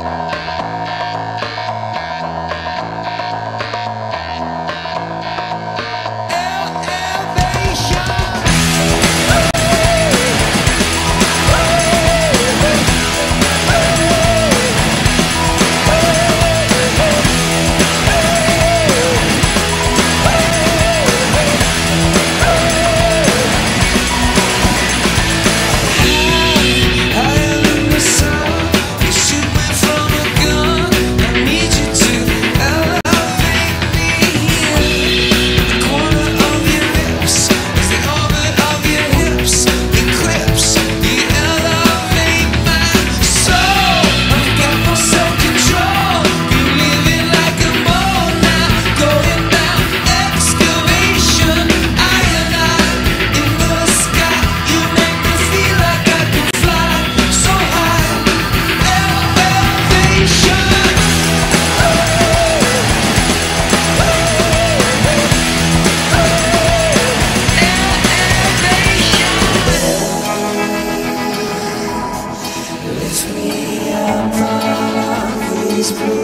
these blues.